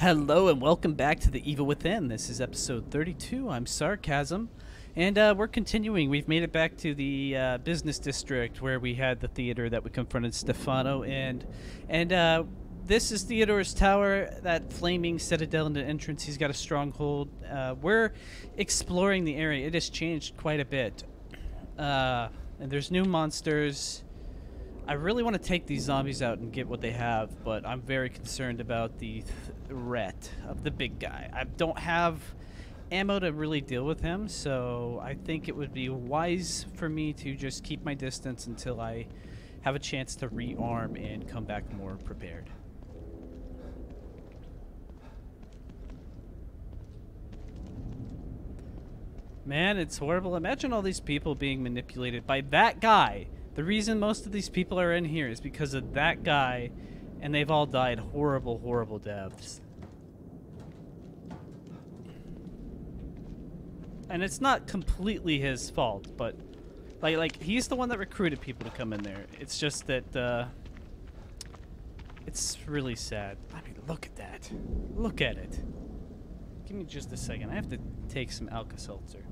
Hello and welcome back to The Evil Within. This is episode 32. I'm Zarkasim. And uh, we're continuing. We've made it back to the uh, business district where we had the theater that we confronted Stefano in. And uh, this is Theodore's Tower, that flaming citadel in the entrance. He's got a stronghold. Uh, we're exploring the area. It has changed quite a bit. Uh, and there's new monsters. I really want to take these zombies out and get what they have, but I'm very concerned about the threat of the big guy. I don't have ammo to really deal with him, so I think it would be wise for me to just keep my distance until I have a chance to rearm and come back more prepared. Man, it's horrible. Imagine all these people being manipulated by that guy. The reason most of these people are in here is because of that guy, and they've all died horrible, horrible deaths. And it's not completely his fault, but like like he's the one that recruited people to come in there. It's just that uh, it's really sad. I mean, look at that. Look at it. Give me just a second. I have to take some Alka-Seltzer.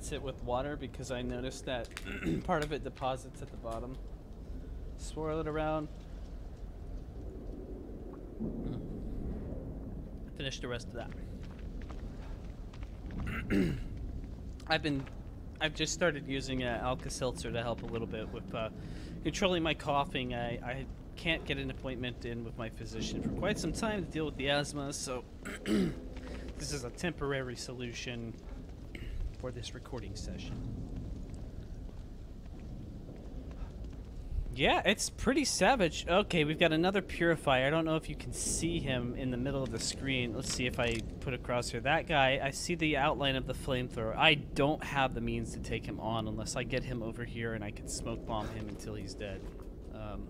Rinse it with water because I noticed that part of it deposits at the bottom. Swirl it around. Finish the rest of that. I've been, I've just started using uh, Alka-Seltzer to help a little bit with uh, controlling my coughing. I, I can't get an appointment in with my physician for quite some time to deal with the asthma, so this is a temporary solution for this recording session. Yeah, it's pretty savage. Okay, we've got another purifier. I don't know if you can see him in the middle of the screen. Let's see if I put across here. That guy, I see the outline of the flamethrower. I don't have the means to take him on unless I get him over here and I can smoke bomb him until he's dead. Um,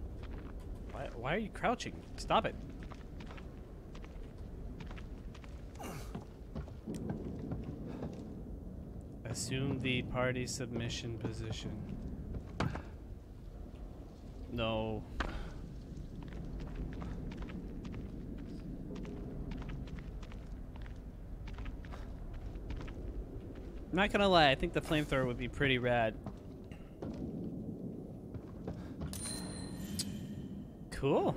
why, why are you crouching? Stop it. Assume the party submission position. No. I'm not gonna lie, I think the flamethrower would be pretty rad. Cool.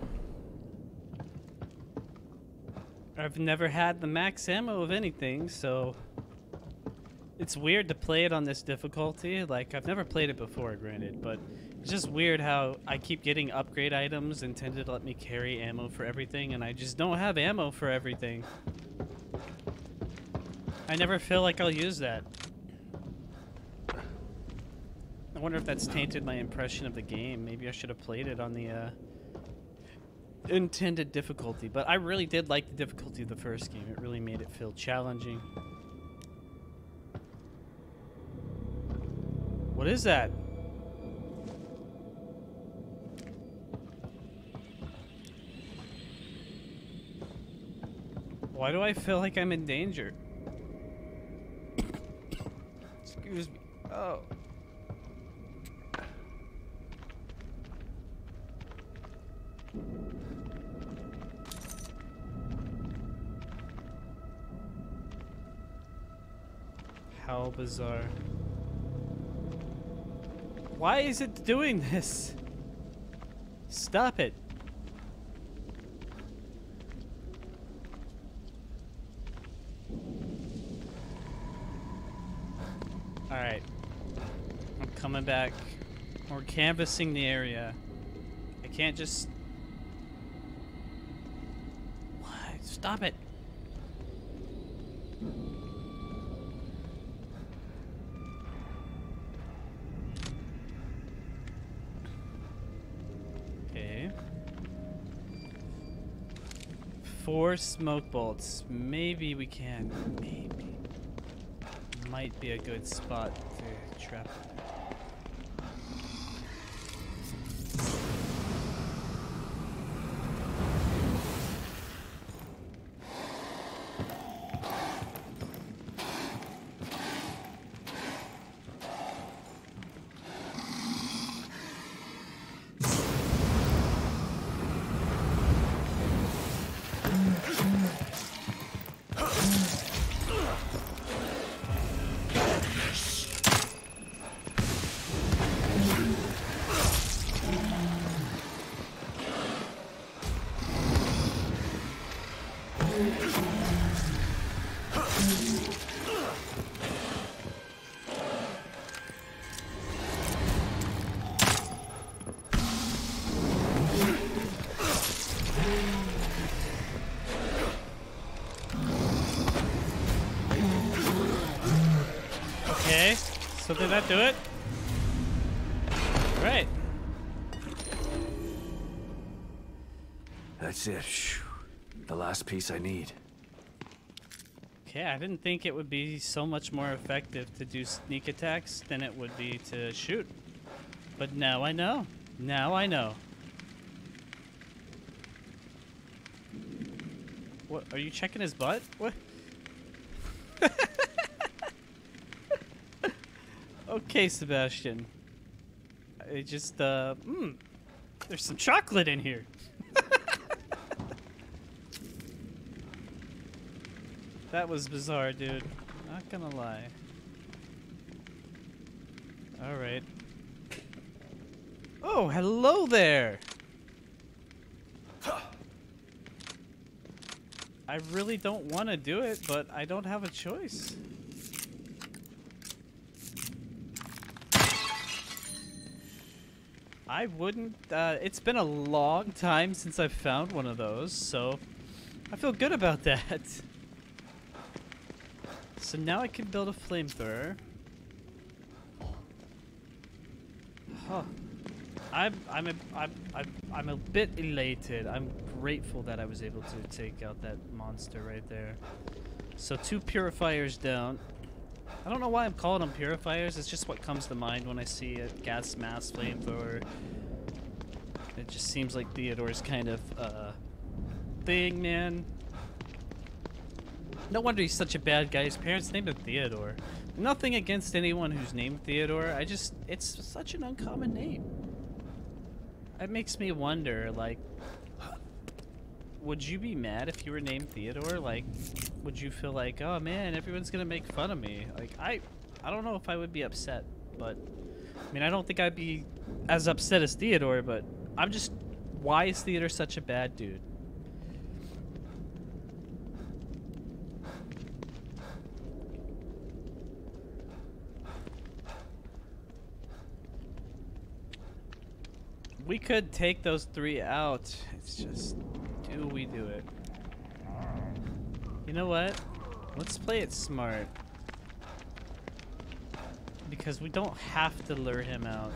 I've never had the max ammo of anything, so it's weird to play it on this difficulty. Like, I've never played it before, granted, but it's just weird how I keep getting upgrade items intended to let me carry ammo for everything, and I just don't have ammo for everything. I never feel like I'll use that. I wonder if that's tainted my impression of the game. Maybe I should have played it on the, uh, intended difficulty, but I really did like the difficulty of the first game. It really made it feel challenging. What is that? Why do I feel like I'm in danger? Excuse me. Oh. How bizarre. Why is it doing this? Stop it. Alright. I'm coming back. We're canvassing the area. I can't just... What? Stop it. Smoke bolts. Maybe we can. Maybe. Might be a good spot to trap. So did that do it? Right. That's it. The last piece I need. Okay, I didn't think it would be so much more effective to do sneak attacks than it would be to shoot. But now I know. Now I know. What, are you checking his butt? What? okay, Sebastian. I just, uh, hmm. There's some chocolate in here. that was bizarre, dude. Not gonna lie. Alright. Oh, hello there! I really don't want to do it, but I don't have a choice. I wouldn't, uh, it's been a long time since I've found one of those, so I feel good about that. So now I can build a flamethrower. Huh. I'm I'm a, I'm I'm I'm a bit elated. I'm grateful that I was able to take out that monster right there. So two purifiers down. I don't know why I'm calling them purifiers. It's just what comes to mind when I see a gas mask flamethrower. It just seems like Theodore's kind of uh, thing, man. No wonder he's such a bad guy. His parents named him Theodore. Nothing against anyone who's named Theodore. I just, it's such an uncommon name. It makes me wonder, like, would you be mad if you were named Theodore? Like, would you feel like, oh man, everyone's gonna make fun of me? Like, I, I don't know if I would be upset, but I mean, I don't think I'd be as upset as Theodore, but I'm just, why is Theodore such a bad dude? We could take those three out. It's just, do we do it? You know what? Let's play it smart. Because we don't have to lure him out.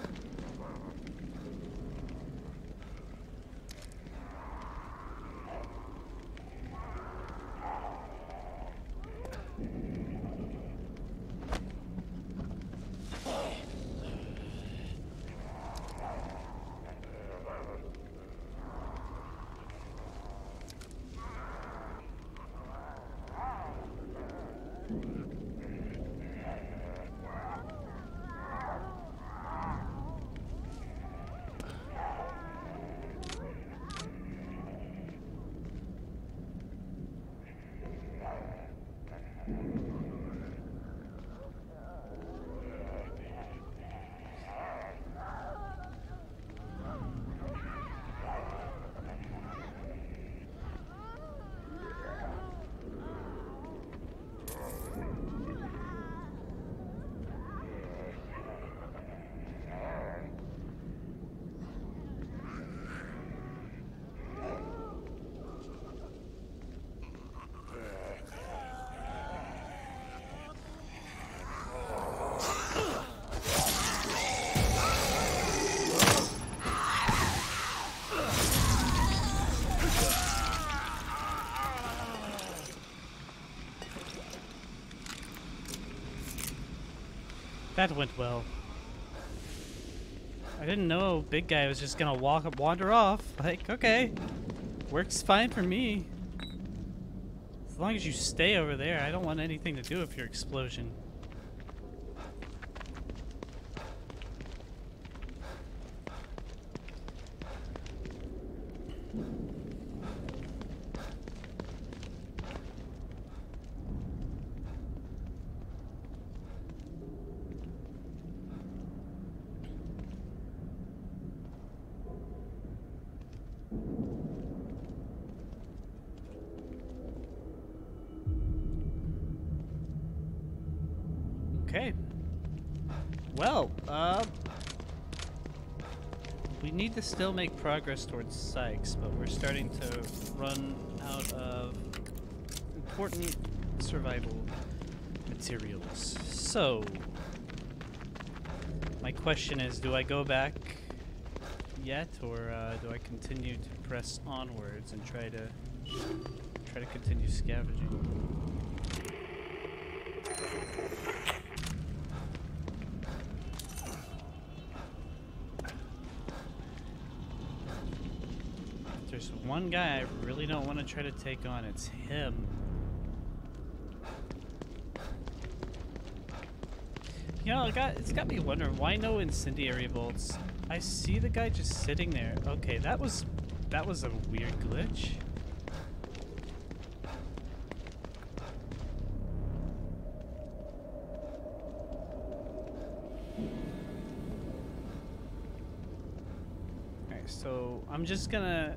That went well. I didn't know big guy was just gonna walk up, wander off. Like, okay, works fine for me. As long as you stay over there, I don't want anything to do with your explosion. Okay. Well, uh, we need to still make progress towards Sykes, but we're starting to run out of important survival materials. So, My question is, do I go back yet, or uh, do I continue to press onwards and try to try to continue scavenging? One guy I really don't want to try to take on, it's him. You know, it got, it's got me wondering why no incendiary bolts. I see the guy just sitting there. Okay, that was that was a weird glitch. So I'm just gonna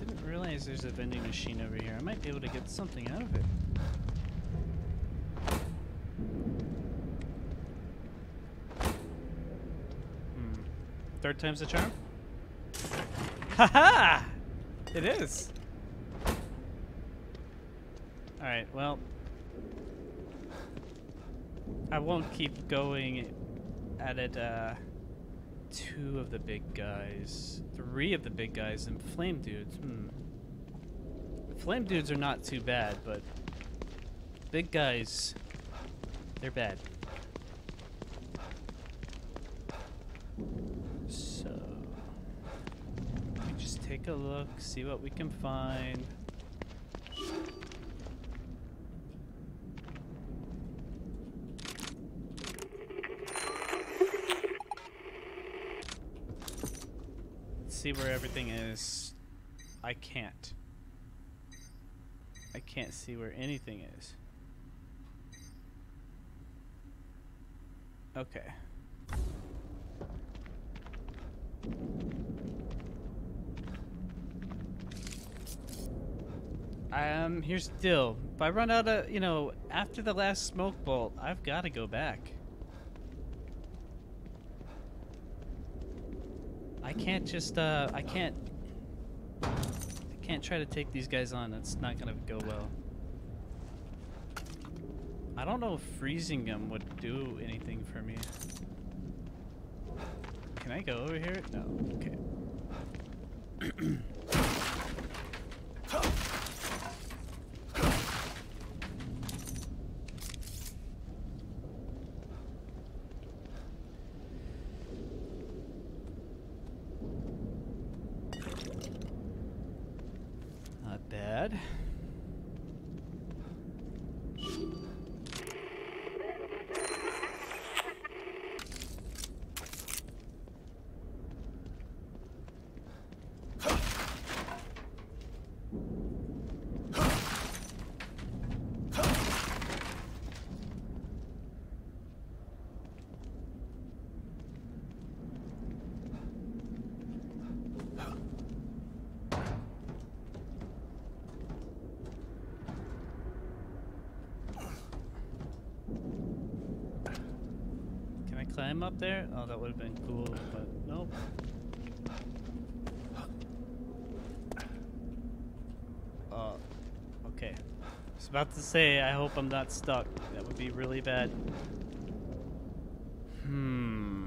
didn't realize there's a vending machine over here. I might be able to get something out of it. Hmm. Third time's the charm? Haha! It is. Alright, well. I won't keep going at it, uh. Two of the big guys. Three of the big guys and flame dudes. Hmm. Flame dudes are not too bad, but. Big guys. They're bad. So, just take a look, see what we can find. See where everything is. I can't. Can't see where anything is. Okay. Um, here's deal. If I run out of, you know, after the last smoke bolt, I've got to go back. I can't just, uh, I can't, try to take these guys on. That's not gonna go well. I don't know if freezing them would do anything for me. Can I go over here? No. Okay. Not bad. Can I climb up there? Oh, that would have been cool, but nope. Oh, okay. I was about to say, I hope I'm not stuck. That would be really bad. Hmm.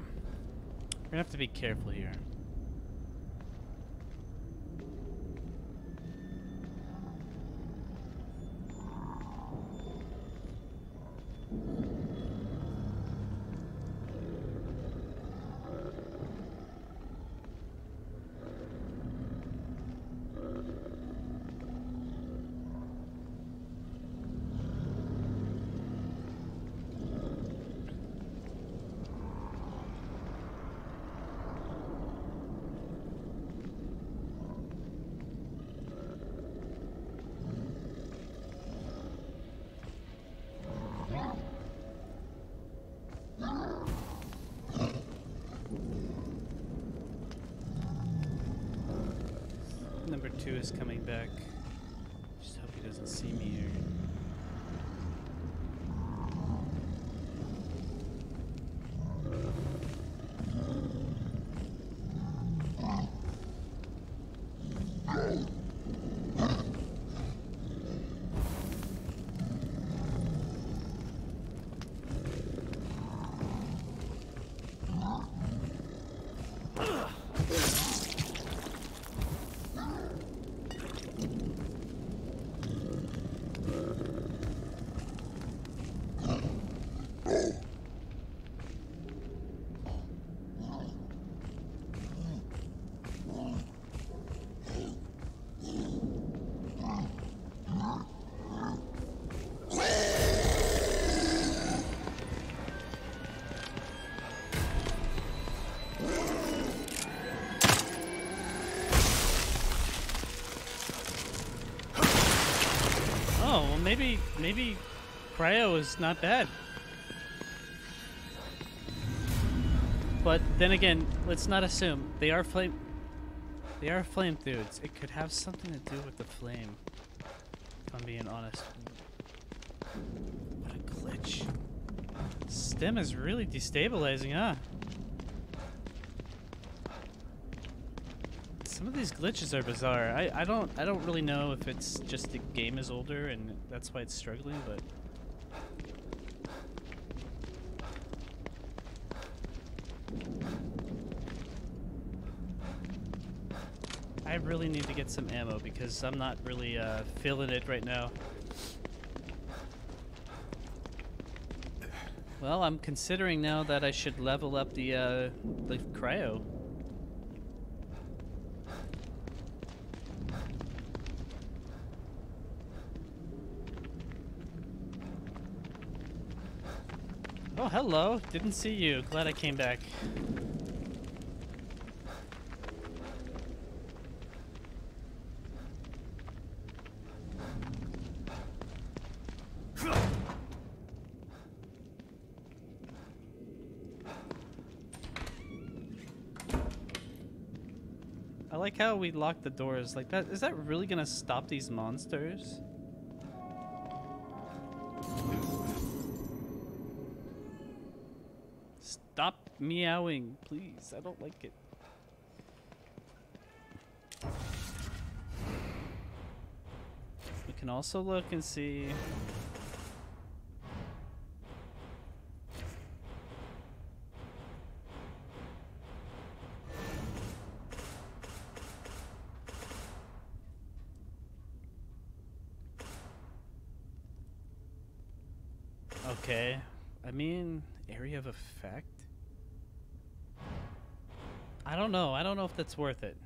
We're gonna have to be careful here. Number two is coming back. Maybe cryo is not bad. But then again, let's not assume they are flame. They are flame dudes. It could have something to do with the flame. If I'm being honest. What a glitch. Stem is really destabilizing, huh? Some of these glitches are bizarre. I, I don't I don't really know if it's just the game is older and that's why it's struggling, but I really need to get some ammo because I'm not really uh, feeling it right now. Well, I'm considering now that I should level up the uh, the cryo. Oh, hello. Didn't see you. Glad I came back. I like how we locked the doors like that. Is that really gonna stop these monsters? Meowing, please. I don't like it. We can also look and see. Know. I don't know if that's worth it.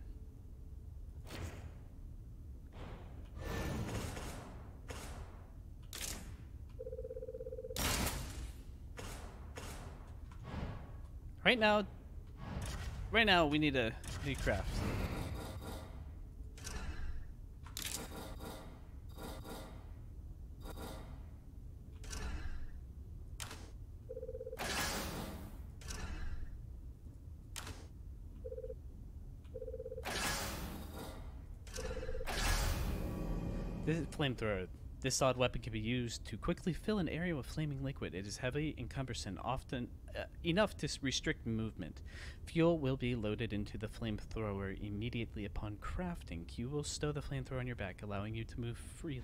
Right now, right now we need a new craft. Flamethrower. This odd weapon can be used to quickly fill an area with flaming liquid. It is heavy and cumbersome, often uh, enough to restrict movement. Fuel will be loaded into the flamethrower immediately upon crafting. You will stow the flamethrower on your back, allowing you to move freely.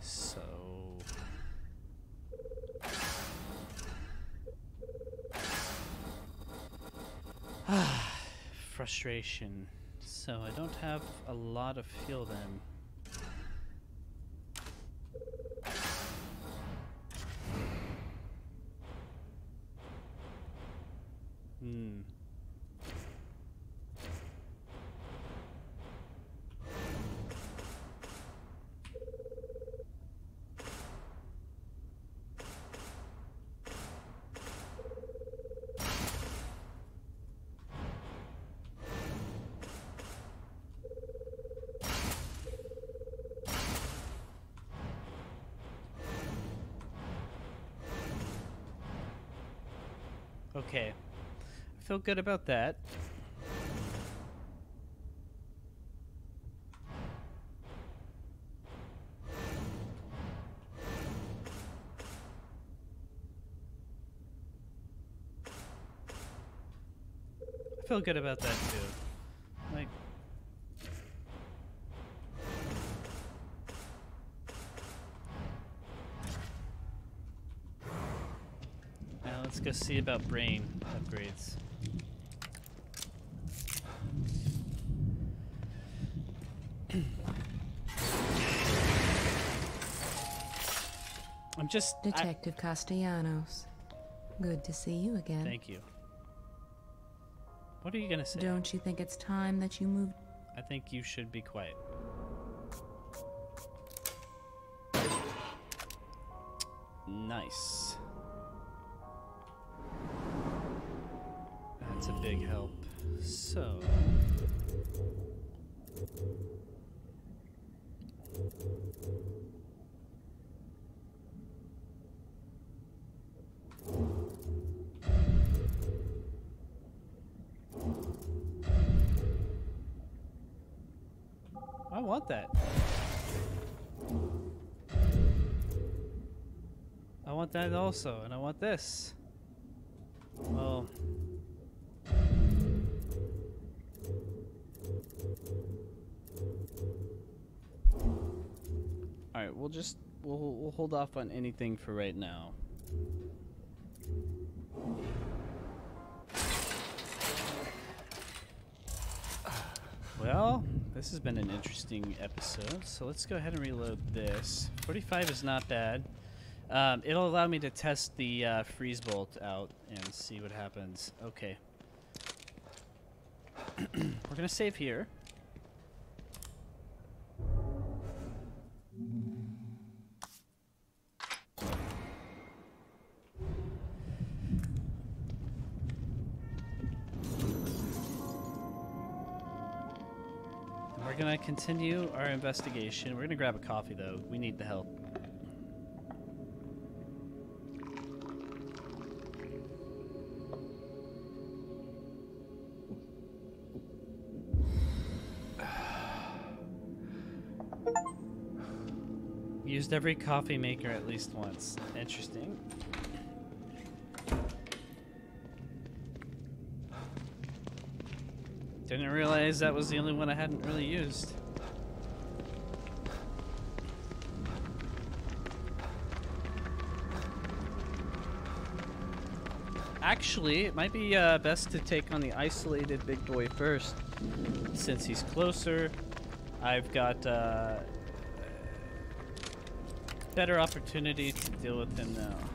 So. Frustration. So I don't have a lot of fuel then. Okay. I feel good about that. I feel good about that too. Let's go see about brain upgrades. I'm just I- Detective Castellanos. Good to see you again. thank you. What are you gonna say? Don't you think it's time that you moved? I think you should be quiet. Nice. big help. So... I want that. I want that also, and I want this. Well, Alright, we'll just we'll we'll hold off on anything for right now. Well, this has been an interesting episode, so let's go ahead and reload this. 45 is not bad. Um, it'll allow me to test the uh, freeze bolt out and see what happens. Okay. We're gonna save here. Gonna continue our investigation. We're gonna grab a coffee though. We need the help. Used every coffee maker at least once. Interesting. I didn't realize that was the only one I hadn't really used. Actually, it might be uh, best to take on the isolated big boy first, since he's closer. I've got uh, better opportunity to deal with him now.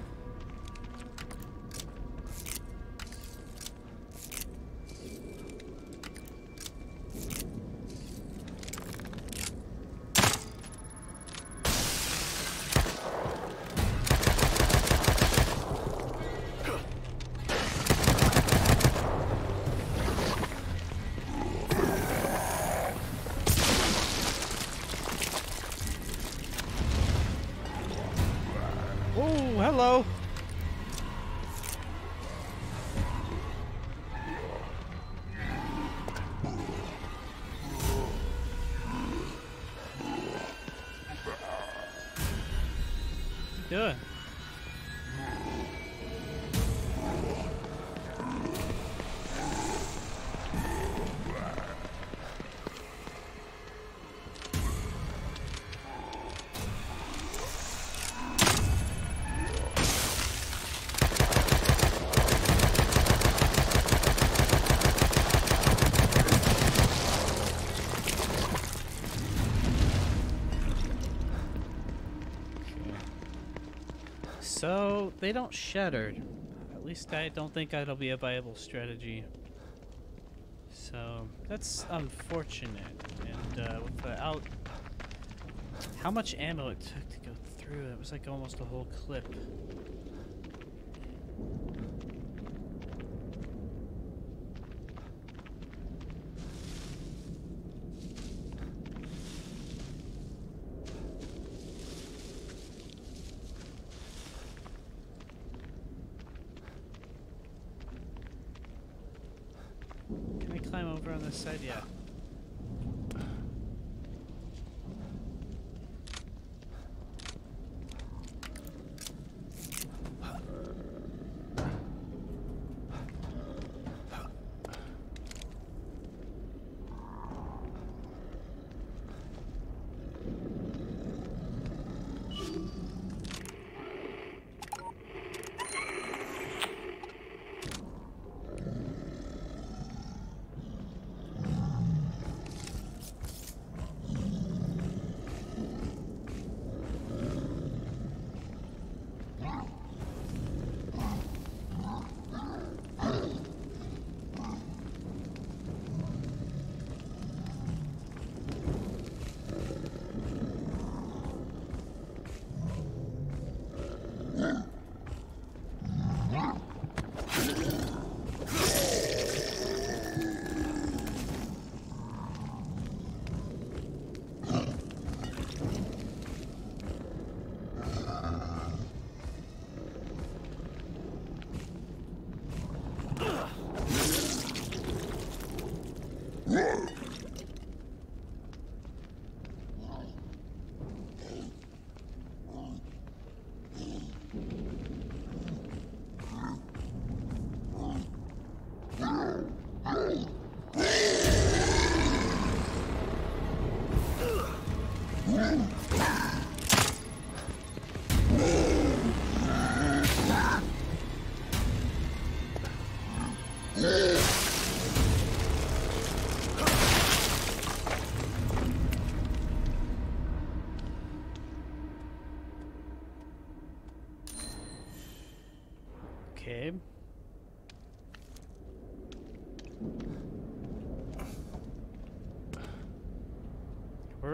So they don't shatter. At least I don't think that'll be a viable strategy. So that's unfortunate. And uh, without how much ammo it took to go through, it was like almost a whole clip. Can I climb over on this side? Yeah.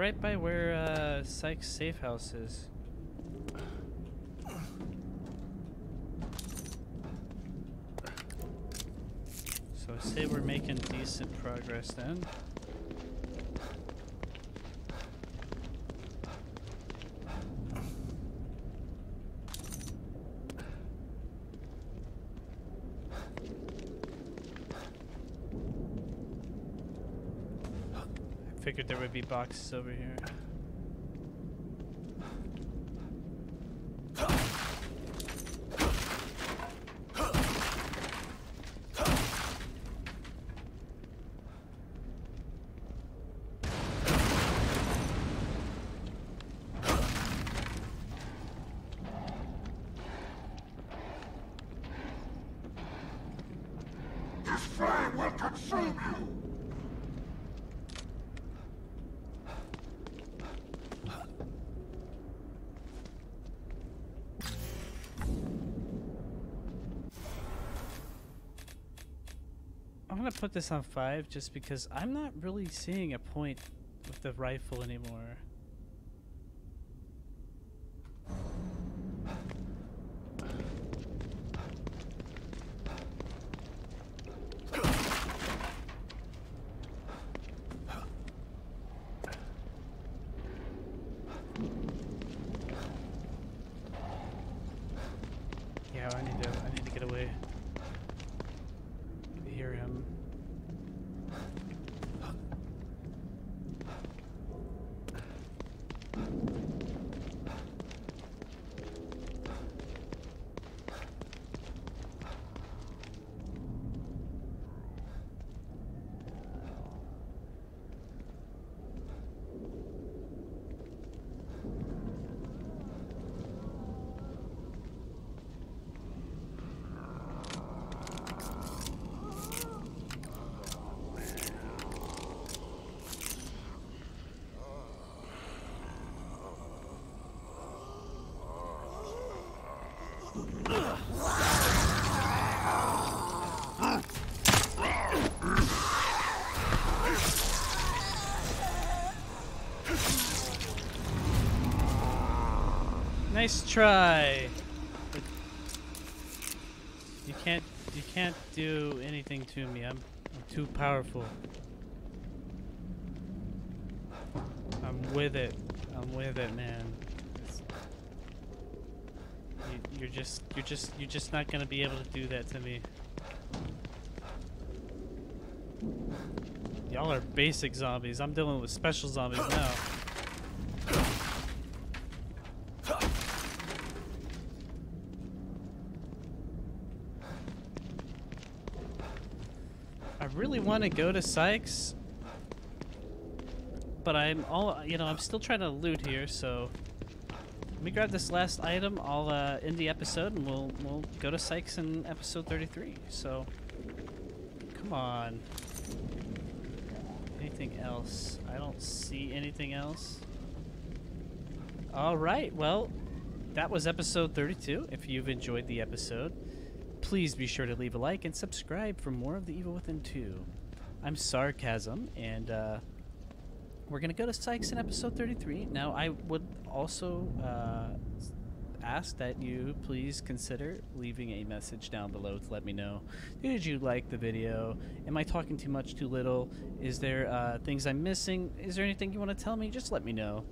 Right by where uh, Sykes' safe house is. So I say we're making decent progress then. Figured there would be boxes over here. Put this on five just because I'm not really seeing a point with the rifle anymore. Yeah, I need to I need to get away. I hear him. Nice try. But you can't you can't do anything to me. I'm, I'm too powerful. I'm with it. I'm with it, man. You, you're just you're just you're just not gonna be able to do that to me. Y'all are basic zombies. I'm dealing with special zombies now. I really want to go to Sykes, but I'm all you know. I'm still trying to loot here, so let me grab this last item. I'll uh, end the episode, and we'll we'll go to Sykes in episode 33. So, come on. Anything else? I don't see anything else. All right. Well, that was episode 32. If you've enjoyed the episode, please be sure to leave a like and subscribe for more of The Evil Within 2. I'm Zarkasim, and uh, we're going to go to Sykes in episode 33. Now, I would also uh, ask that you please consider leaving a message down below to let me know did you like the video? Am I talking too much, too little? Is there uh, things I'm missing? Is there anything you want to tell me? Just let me know.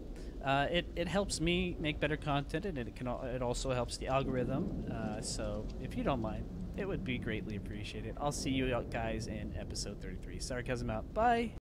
Uh, it, it helps me make better content and it can it also helps the algorithm. Uh, so if you don't mind, it would be greatly appreciated. I'll see you guys in episode 33. Zarkasim out. Bye.